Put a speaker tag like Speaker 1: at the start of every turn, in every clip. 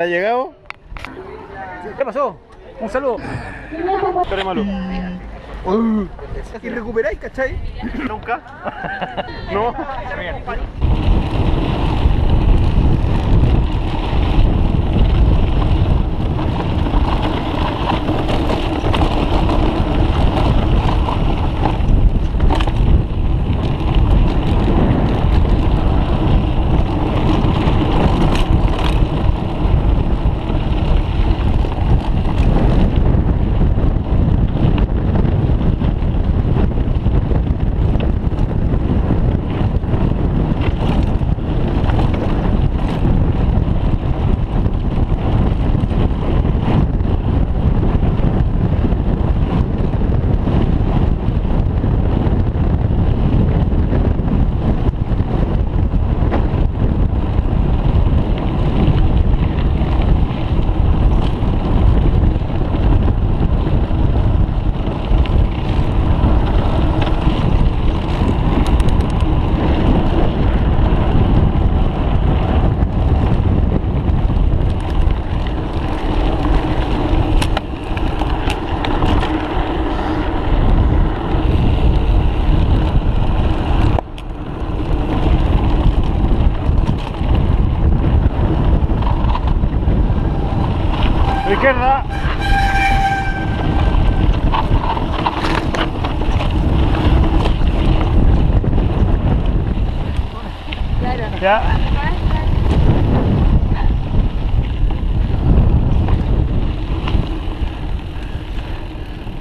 Speaker 1: ¿Ha llegado?
Speaker 2: ¿Qué pasó? Un saludo.
Speaker 1: Pero malo.
Speaker 2: Y recuperáis, ¿cachai?
Speaker 1: Nunca. no.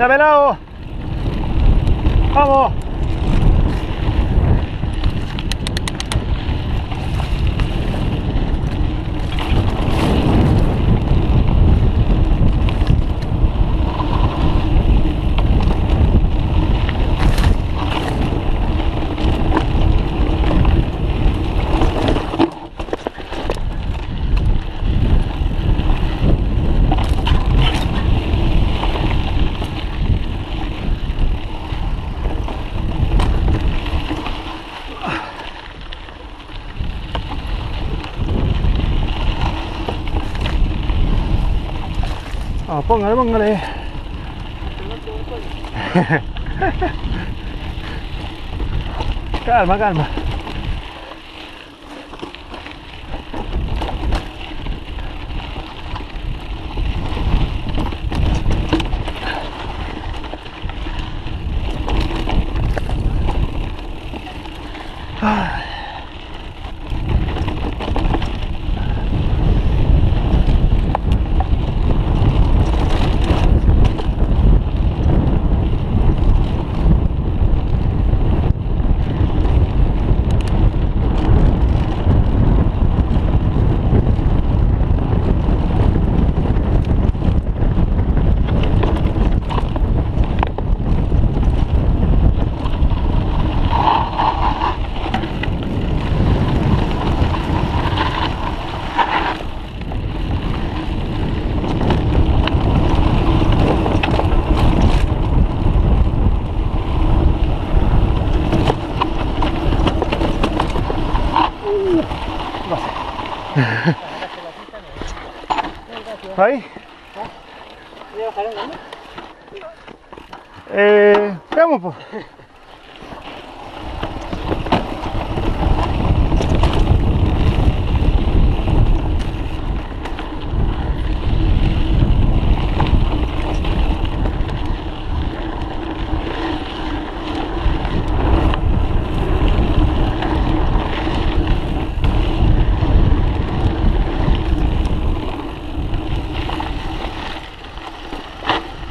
Speaker 1: Ya póngale, póngale. calma, calma.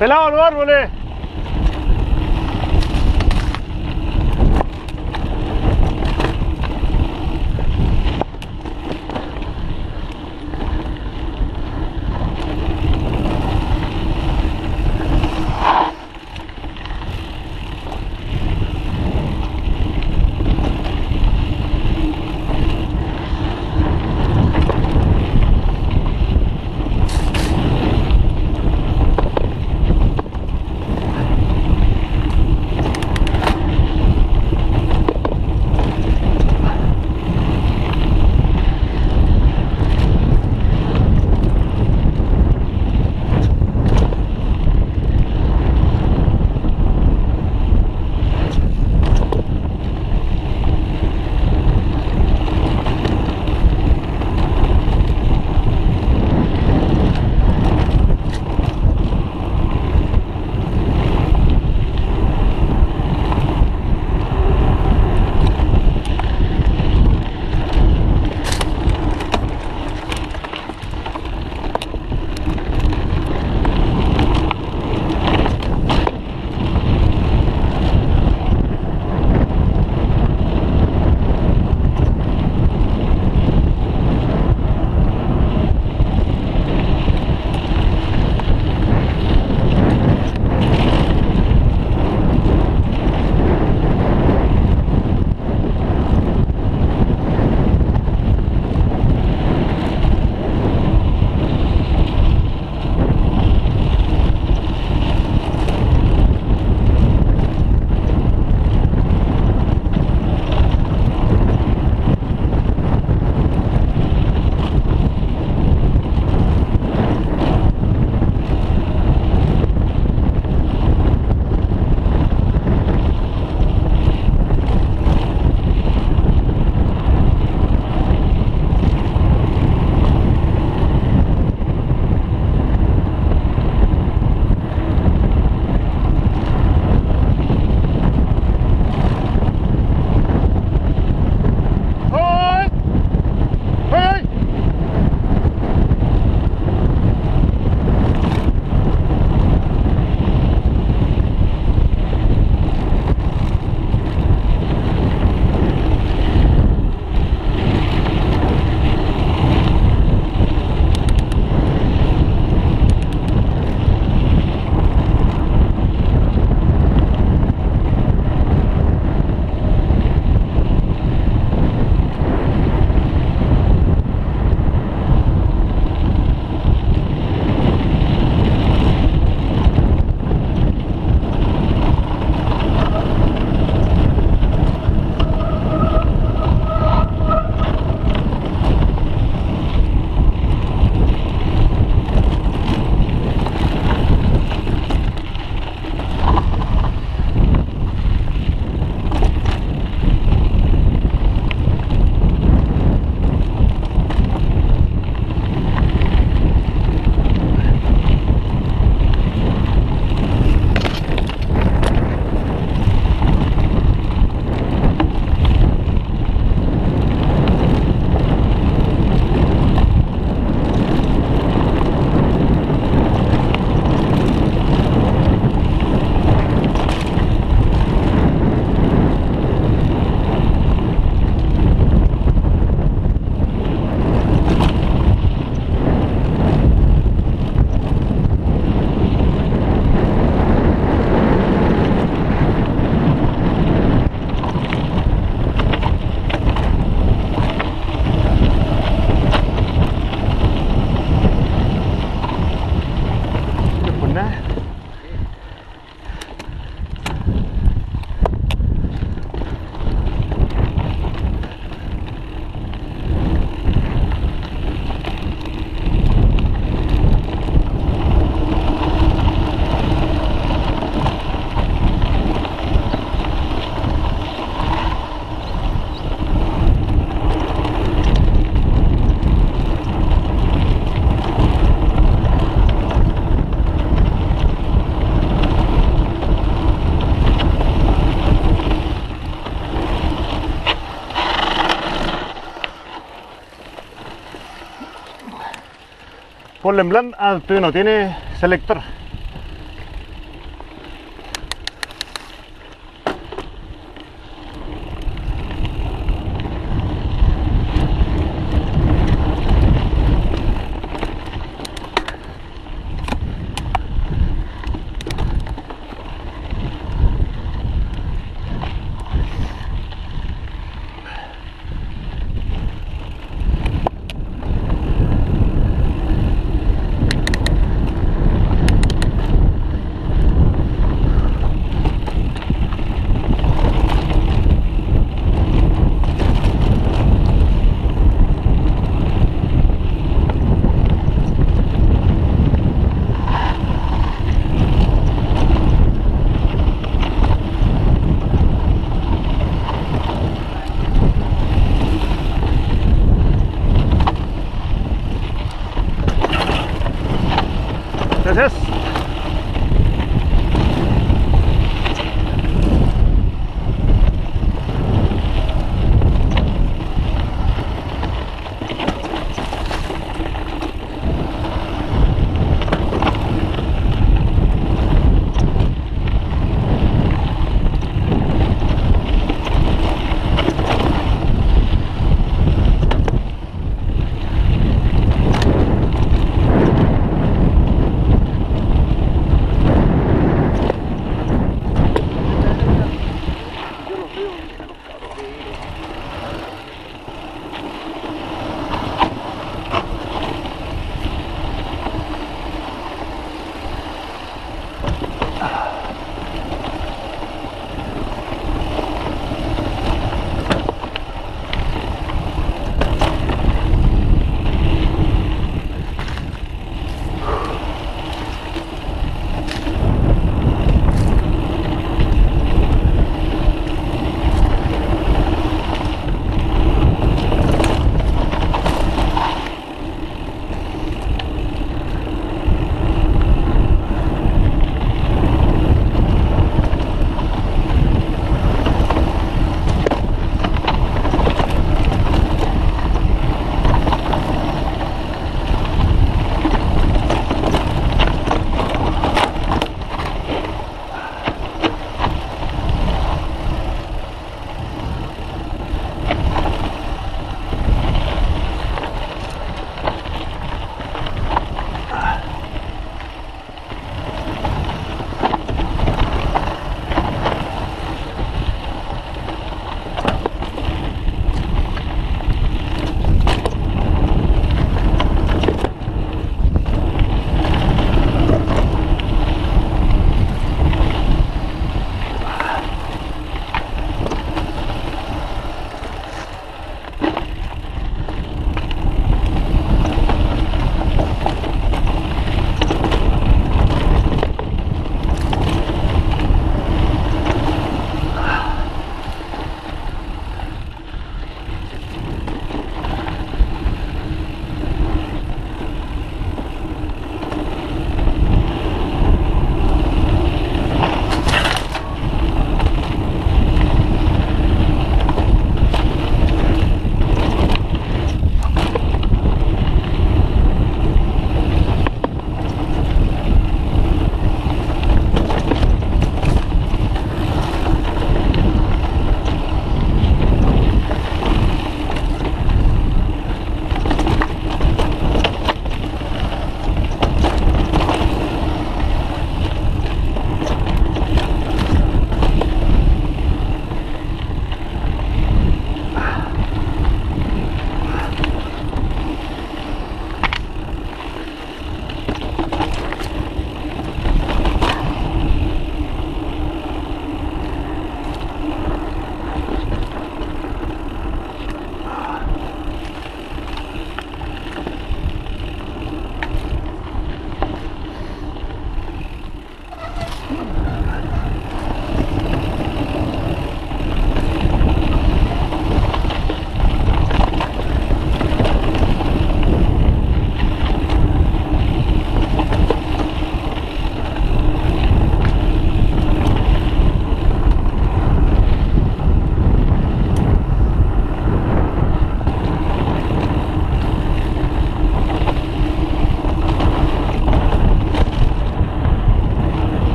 Speaker 1: Pelado los árboles. En blanco. Ah, no tiene selector.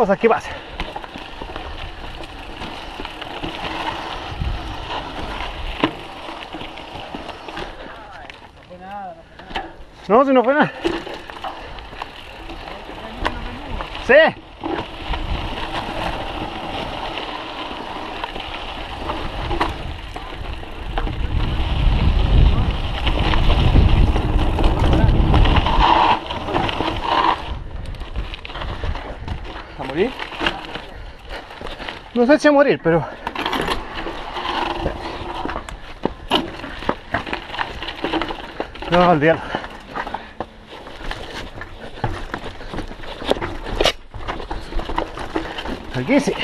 Speaker 1: Pasa, ¿qué pasa? No, si no fue nada. Sí.
Speaker 2: ¿A morir?
Speaker 1: No sé si a morir, pero. No, olvídalo. Aquí sí.